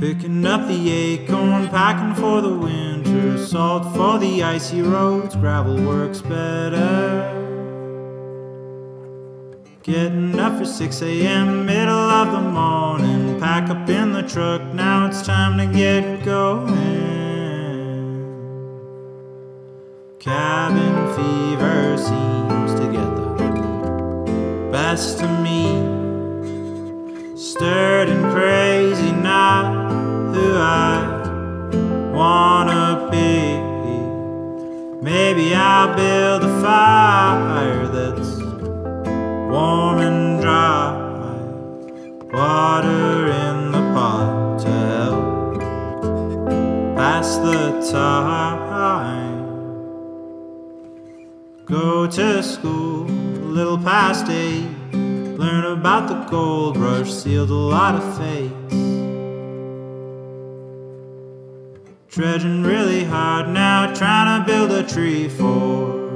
Picking up the acorn, packing for the winter, salt for the icy roads, gravel works better. Getting up for 6 a.m., middle of the morning, pack up in the truck, now it's time to get going. Cabin fever seems to get the best of me. Stirred and crazy, Maybe I'll build a fire that's warm and dry. Water in the pot to help pass the time. Go to school a little past eight. Learn about the gold rush, sealed a lot of fates. Dredging really hard now, trying to build a tree fort.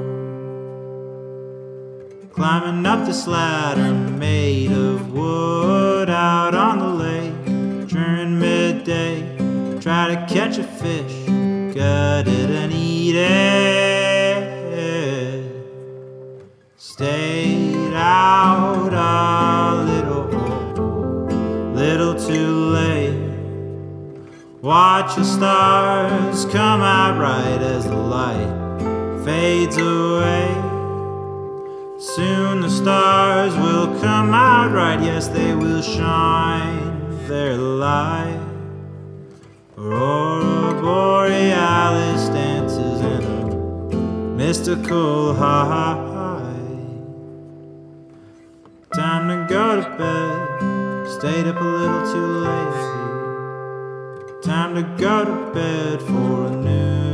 Climbing up this ladder made of wood out on the lake during midday. Try to catch a fish, gut it and eat it. Stayed out a little, little too. Watch the stars come out right as the light fades away. Soon the stars will come out right, yes, they will shine their light. Aurora Borealis dances in a mystical high. Time to go to bed, stayed up a little too late. Time to go to bed for a new